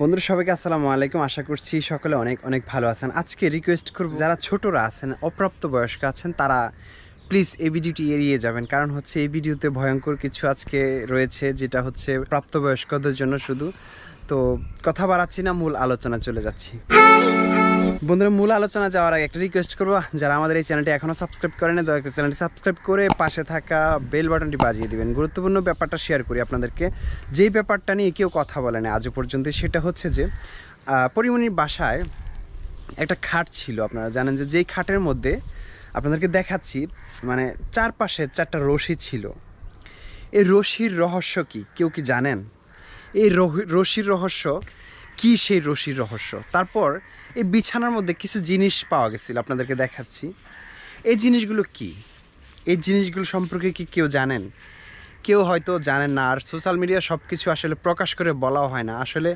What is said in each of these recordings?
বন্ধুরা, সবাইকে আসসালামু আলাইকুম। আশা করছি সকলে অনেক অনেক ভালো আছেন। আজকে রিকোয়েস্ট করব, যারা ছোটরা আছেন, অপ্রাপ্ত বয়স্ক আছেন, তারা প্লিজ এই ভিডিওটি এড়িয়ে যাবেন। কারণ হচ্ছে এই ভিডিওতে ভয়ঙ্কর কিছু আজকে রয়েছে, যেটা হচ্ছে প্রাপ্তবয়স্কদের জন্য শুধু। তো কথা বাড়াচ্ছি না, মূল আলোচনা চলে যাচ্ছি। বন্ধুরা, মূল আলোচনা যাওয়ার আগে একটা রিকোয়েস্ট করব, যারা আমাদের এই চ্যানেলটি এখনও সাবস্ক্রাইব করেন দয়া করে চ্যানেলটি সাবস্ক্রাইব করে পাশে থাকা বেল বাটনটি বাজিয়ে দিবেন। গুরুত্বপূর্ণ ব্যাপারটা শেয়ার করি আপনাদেরকে। যেই ব্যাপারটা নিয়ে কেউ কথা বলে না আজও পর্যন্ত, সেটা হচ্ছে যে পরিমণির বাসায় একটা খাট ছিল, আপনারা জানেন যে যেই খাটের মধ্যে আপনাদেরকে দেখাচ্ছি মানে চারপাশে চারটা রশি ছিল। এই রশির রহস্য কি, কেউ কি জানেন? এই রশির রহস্য কি সেই রশির রহস্য? তারপর এই বিছানার মধ্যে কিছু জিনিস পাওয়া গেছিল, আপনাদেরকে দেখাচ্ছি। এই জিনিসগুলো কি? এই জিনিসগুলো সম্পর্কে কি কেউ জানেন? কেউ হয়তো জানেন না, আর সোশ্যাল মিডিয়া সব কিছু আসলে প্রকাশ করে বলাও হয় না। আসলে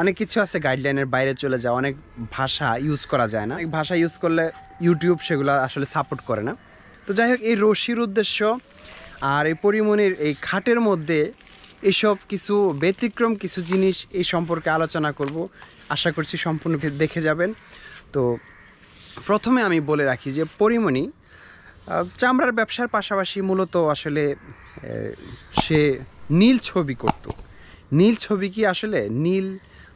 অনেক কিছু আছে গাইডলাইনের বাইরে চলে যায় অনেক ভাষা ইউজ করা যায় না। অনেক ভাষা ইউজ করলে ইউটিউব সেগুলো আসলে সাপোর্ট করে না। তো যাই হোক, এই রশির উদ্দেশ্য আর এই পরিমণির এই খাটের মধ্যে এসব কিছু ব্যতিক্রম কিছু জিনিস এই সম্পর্কে আলোচনা করব। আশা করছি সম্পূর্ণ দেখে যাবেন। তো প্রথমে আমি বলে রাখি যে পরিমণি চামড়ার ব্যবসার পাশাপাশি মূলত আসলে সে নীল ছবি করত। নীল ছবি কি আসলে? নীল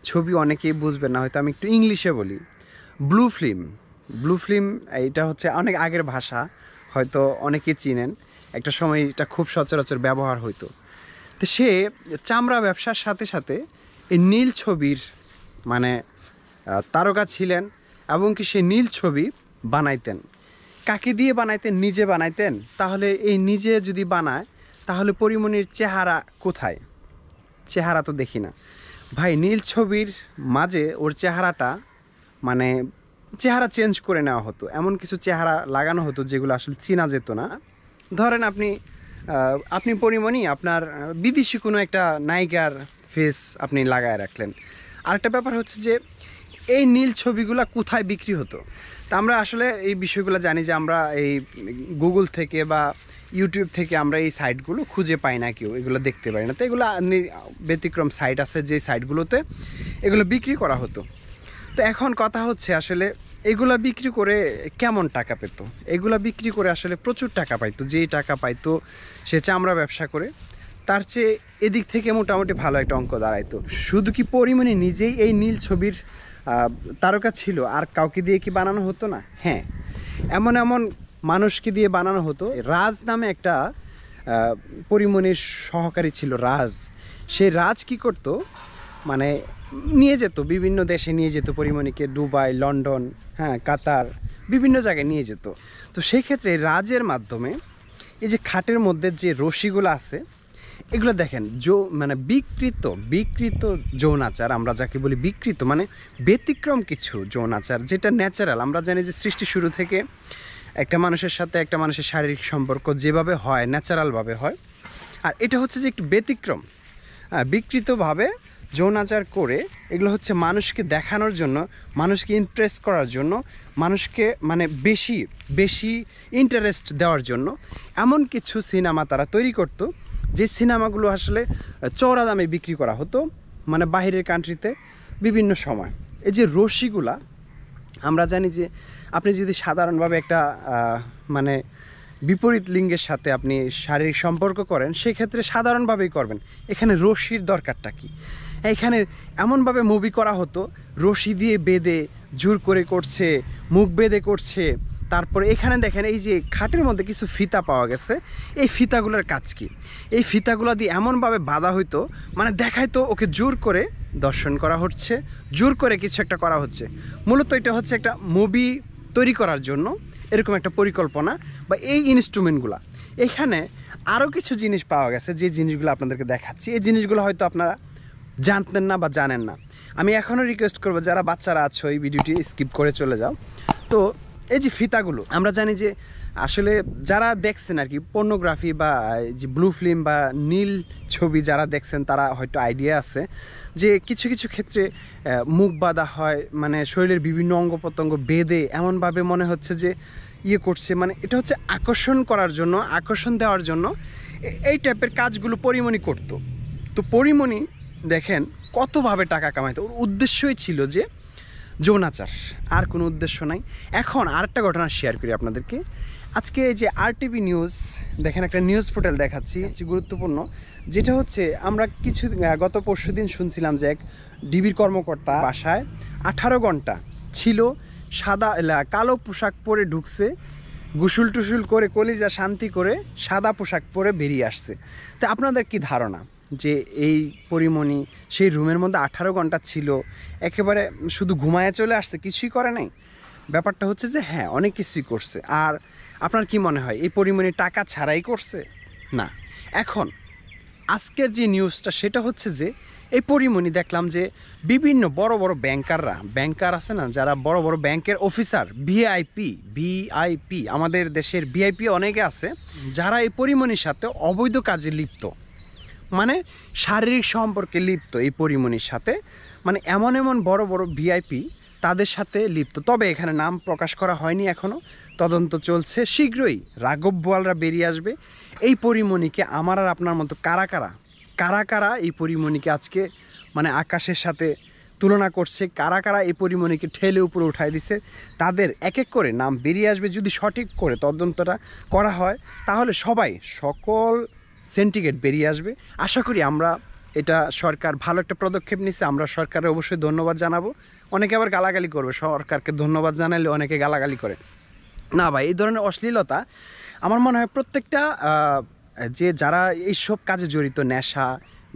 ছবি অনেকেই বুঝবে না, হয়তো আমি একটু ইংলিশে বলি। Blue film. ব্লু ফিল্ম এটা হচ্ছে অনেক আগের ভাষা, হয়তো অনেকে চিনেন। একটা সময় এটা খুব সচরাচর ব্যবহার হতো তো সে চামড়া ব্যবসার সাথে সাথে এই নীল ছবির মানে তারকা ছিলেন এবং কি সে নীল ছবি বানাইতেন। কাকে দিয়ে বানাইতেন, নিজে বানাইতেন? তাহলে এই নিজে যদি বানায়, তাহলে পরিমণির চেহারা কোথায়? চেহারা তো দেখি না। ভাই, নীল ছবির মাঝে ওর চেহারাটা মানে চেহারা চেঞ্জ করে নেওয়া হতো। এমন কিছু চেহারা লাগানো হতো যেগুলো আসলে চেনা যেত না। ধরেন আপনি আপনি পরিমণি, আপনার বিদেশি কোনো একটা নায়িকার ফেস আপনি লাগায় রাখলেন। আরেকটা ব্যাপার হচ্ছে যে, এই নীল ছবিগুলো কোথায় বিক্রি হতো? তা আমরা আসলে এই বিষয়গুলো জানি যে, আমরা এই গুগল থেকে বা ইউটিউব থেকে আমরা এই সাইটগুলো খুঁজে পাই না কেউ, এগুলো দেখতে পাই না। তো এগুলো ব্যতিক্রম সাইট আছে যে সাইটগুলোতে এগুলো বিক্রি করা হতো। তো এখন কথা হচ্ছে আসলে এগুলা বিক্রি করে কেমন টাকা পেত? এগুলা বিক্রি করে আসলে প্রচুর টাকা পাইতো, যেই টাকা পাইতো সে চামড়া ব্যবসা করে, তার চেয়ে এদিক থেকে মোটামুটি ভালো একটা অঙ্ক দাঁড়াইতো। শুধু কি পরিমণি নিজেই এই নীল ছবির তারকা ছিল? আর কাউকে দিয়ে কি বানানো হতো না? হ্যাঁ এমন এমন মানুষকে দিয়ে বানানো হতো। রাজ নামে একটা পরিমণির সহকারী ছিল রাজ। সে রাজ কি করতো? মানে নিয়ে যেত, বিভিন্ন দেশে নিয়ে যেত, পরিমণিকে দুবাই, লন্ডন হ্যাঁ কাতার, বিভিন্ন জায়গায় নিয়ে যেত। তো সেই ক্ষেত্রে রাজের মাধ্যমে এই যে খাটের মধ্যে যে রশিগুলো আছে, এগুলো দেখেন, যৌ মানে বিকৃত বিকৃত যৌনাচার, আমরা যাকে বলি বিকৃত মানে ব্যতিক্রম কিছু যৌনাচার, যেটা ন্যাচারাল আমরা জানি যে সৃষ্টি শুরু থেকে একটা মানুষের সাথে একটা মানুষের শারীরিক সম্পর্ক যেভাবে হয় ন্যাচারালভাবে হয়। আর এটা হচ্ছে যে একটু ব্যতিক্রম বিকৃতভাবে যৌনাচার করে এগুলো হচ্ছে মানুষকে দেখানোর জন্য, মানুষকে ইমপ্রেস করার জন্য, মানুষকে মানে বেশি বেশি ইন্টারেস্ট দেওয়ার জন্য। এমন কিছু সিনেমা তারা তৈরি করতো, যে সিনেমাগুলো আসলে চওড়া দামে বিক্রি করা হতো মানে বাইরের কান্ট্রিতে বিভিন্ন সময়। এই যে রশিগুলা, আমরা জানি যে আপনি যদি সাধারণভাবে একটা মানে বিপরীত লিঙ্গের সাথে আপনি শারীরিক সম্পর্ক করেন, সেক্ষেত্রে সাধারণভাবেই করবেন। এখানে রশির দরকারটা কি? এখানে এমনভাবে মুভি করা হতো, রশি দিয়ে বেঁধে, জোর করে করছে, মুখ বেঁধে করছে। তারপরে এখানে দেখেন এই যে খাটের মধ্যে কিছু ফিতা পাওয়া গেছে। এই ফিতাগুলোর কাজ কি? এই ফিতাগুলো দিয়ে এমনভাবে বাঁধা হইতো মানে দেখাইতো ওকে জোর করে দর্শন করা হচ্ছে, জোর করে কিছু একটা করা হচ্ছে। মূলত এটা হচ্ছে একটা মুভি তৈরি করার জন্য, এরকম একটা পরিকল্পনা বা এই ইনস্ট্রুমেন্টগুলো এখানে আরও কিছু জিনিস পাওয়া গেছে, যে জিনিসগুলো আপনাদেরকে দেখাচ্ছি। এই জিনিসগুলো হয়তো আপনারা জানতেন না বা জানেন না। আমি এখনও রিকোয়েস্ট করব, যারা বাচ্চারা আছো, এই ভিডিওটি স্কিপ করে চলে যাও। তো, এই যে ফিতাগুলো, আমরা জানি যে আসলে যারা দেখছেন আর কি পর্নোগ্রাফি বা যে ব্লু ফিল্ম বা নীল ছবি যারা দেখছেন, তারা হয়তো আইডিয়া আছে যে কিছু কিছু ক্ষেত্রে মুখ বাঁধা হয় মানে শরীরের বিভিন্ন অঙ্গ প্রত্যঙ্গ বেঁধে এমনভাবে মনে হচ্ছে যে ইয়ে করছে। মানে এটা হচ্ছে আকর্ষণ করার জন্য, আকর্ষণ দেওয়ার জন্য এই টাইপের কাজগুলো পরিমণি করতো। তো পরিমণি দেখেন, কতভাবে টাকা কামাইতো ওর উদ্দেশ্যই ছিল যে যৌনাচার। আর কোনো উদ্দেশ্য নাই। এখন আরেকটা ঘটনা শেয়ার করি আপনাদেরকে। আজকে যে আরটিভি নিউজ দেখেন একটা নিউজ পোর্টাল দেখাচ্ছি গুরুত্বপূর্ণ, যেটা হচ্ছে আমরা কিছু গত পরশু দিন শুনছিলাম যে এক ডিবির কর্মকর্তা বাসায় আঠারো ঘণ্টা ছিল, সাদা কালো পোশাক পরে ঢুকছে, গুসুল টুসুল করে, কলিজা শান্তি করে, সাদা পোশাক পরে বেরিয়ে আসছে। তো আপনাদের কি ধারণা? যে এই পরিমণি, সেই রুমের মধ্যে আঠারো ঘণ্টা ছিল, একেবারে শুধু ঘুমায় চলে আসছে, কিছুই করে নাই। ব্যাপারটা হচ্ছে যে হ্যাঁ অনেক কিছুই করছে। আর আপনার কি মনে হয়, এই পরিমণি টাকা ছাড়াই করছে? না। এখন, আজকের যে নিউজটা, সেটা হচ্ছে যে, এই পরিমণি দেখলাম যে, বিভিন্ন বড় বড় ব্যাংকাররা, ব্যাংকার আছে না, যারা বড় বড় ব্যাংকের অফিসার, ভিআইপি ভিআইপি, আমাদের দেশের ভিআইপি অনেকে আছে, যারা এই পরিমণির সাথে অবৈধ কাজে লিপ্ত। মানে শারীরিক সম্পর্কে লিপ্ত এই পরিমণির সাথে। মানে এমন এমন বড় বড় ভিআইপি তাদের সাথে লিপ্ত। তবে এখানে নাম প্রকাশ করা হয়নি এখনও তদন্ত চলছে শীঘ্রই। রাঘব বোয়ালরা বেরিয়ে আসবে। এই পরিমণিকে আমার আর আপনার মতো কারা কারা? কারা কারা এই পরিমণিকে আজকে মানে আকাশের সাথে তুলনা করছে? কারা কারা এই পরিমণিকে ঠেলে উপরে উঠাই দিছে? তাদের এক এক করে নাম বেরিয়ে আসবে। যদি সঠিক করে তদন্তটা করা হয়, তাহলে সবাই সকল সেন্টিগ্রেড বেরিয়ে আসবে। আশা করি আমরা এটা সরকার ভালো একটা পদক্ষেপ নিচ্ছে আমরা সরকারের অবশ্যই ধন্যবাদ জানাব। অনেকে আবার গালাগালি করবে, সরকারকে ধন্যবাদ জানালে অনেকে গালাগালি করে। না ভাই, এই ধরনের অশ্লীলতা আমার মনে হয় প্রত্যেকটা যে যারা এইসব কাজে জড়িত, নেশা,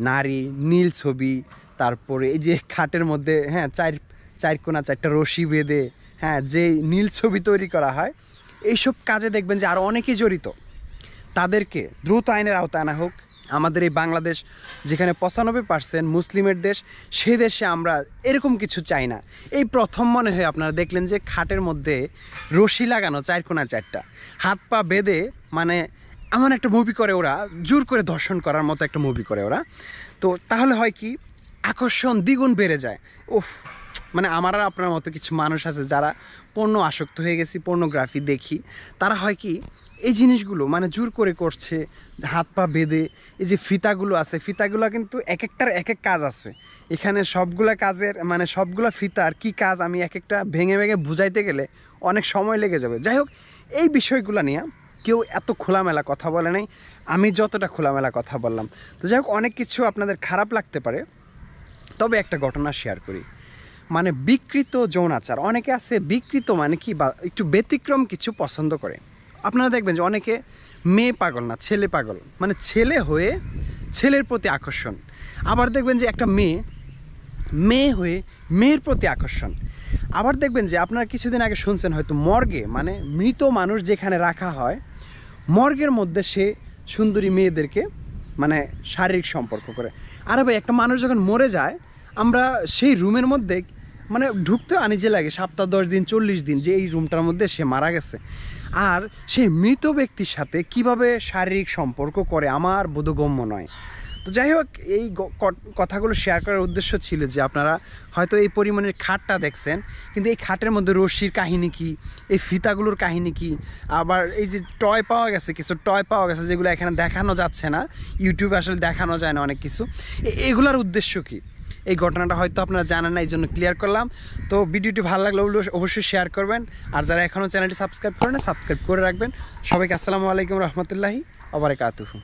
নারী, নীল ছবি, তারপরে এই যে খাটের মধ্যে হ্যাঁ চার চার কোনা, চারটা রশি বেঁধে হ্যাঁ যে নীল ছবি তৈরি করা হয়, এইসব কাজে দেখবেন যে আরও অনেকেই জড়িত। তাদেরকে দ্রুত আইনের আওতায় আনা হোক। আমাদের এই বাংলাদেশ যেখানে পঁচানব্বই পার্সেন্ট মুসলিমের দেশ, সে দেশে আমরা এরকম কিছু চাই না। এই প্রথম মনে হয় আপনারা দেখলেন যে খাটের মধ্যে রশি লাগানো, চার কোনা চারটা। হাত পা বেঁধে মানে এমন একটা মুভি করে ওরা, জোর করে দর্শন করার মতো একটা মুভি করে ওরা। তো তাহলে হয় কি, আকর্ষণ দ্বিগুণ বেড়ে যায়। উফ মানে আমার আপনার মতো কিছু মানুষ আছে যারা পণ্য আসক্ত হয়ে গেছি, পর্নোগ্রাফি দেখি। তারা হয় কি এই জিনিসগুলো মানে জোর করে করছে, হাত পা বেঁধে, এই যে ফিতাগুলো আছে, ফিতাগুলো কিন্তু এক একটার এক এক কাজ আছে। এখানে সবগুলা কাজের মানে সবগুলা ফিতার কি কাজ আমি এক একটা ভেঙে ভেঙে বুঝাইতে গেলে অনেক সময় লেগে যাবে। যাই হোক, এই বিষয়গুলো নিয়ে কেউ এত খোলামেলা কথা বলে নাই। আমি যতটা খোলামেলা কথা বললাম। তো যাই হোক, অনেক কিছু আপনাদের খারাপ লাগতে পারে, তবে একটা ঘটনা শেয়ার করি। মানে বিকৃত যৌনাচার, অনেকে আছে বিকৃত মানে কি বা একটু ব্যতিক্রম কিছু পছন্দ করে। আপনারা দেখবেন যে অনেকে মেয়ে পাগল না, ছেলে পাগল। মানে ছেলে হয়ে ছেলের প্রতি আকর্ষণ। আবার দেখবেন যে একটা মেয়ে মেয়ে হয়ে মেয়ের প্রতি আকর্ষণ। আবার দেখবেন যে আপনারা কিছুদিন আগে শুনছেন হয়তো মর্গে মানে মৃত মানুষ যেখানে রাখা হয়, মর্গের মধ্যে সে সুন্দরী মেয়েদেরকে মানে শারীরিক সম্পর্ক করে। আরে ভাই, একটা মানুষ যখন মরে যায়, আমরা সেই রুমের মধ্যে মানে ঢুকতেও আনিজে লাগে, সপ্তাহ দশ দিন, চল্লিশ দিন যে এই রুমটার মধ্যে সে মারা গেছে। আর সেই মৃত ব্যক্তির সাথে কীভাবে শারীরিক সম্পর্ক করে আমার বোধগম্য নয়। তো যাই হোক, এই কথাগুলো শেয়ার করার উদ্দেশ্য ছিল যে আপনারা হয়তো এই পরিমাণের খাটটা দেখছেন, কিন্তু এই খাটের মধ্যে রশ্মির কাহিনী কি, এই ফিতাগুলোর কাহিনী কি, আবার এই যে টয় পাওয়া গেছে, কিছু টয় পাওয়া গেছে যেগুলো এখানে দেখানো যাচ্ছে না ইউটিউবে আসলে দেখানো যায় না অনেক কিছু। এগুলোর উদ্দেশ্য কি? এই ঘটনাটা হয়তো আপনারা জানেন না এই জন্য ক্লিয়ার করলাম। তো ভিডিওটি ভালো লাগলে অবশ্য- অবশ্যই শেয়ার করবেন। আর যারা এখনও চ্যানেলটি সাবস্ক্রাইব করেন সাবস্ক্রাইব করে রাখবেন। সবাইকে আসসালামু আলাইকুম রহমতুল্লাহি আবার কাতুহু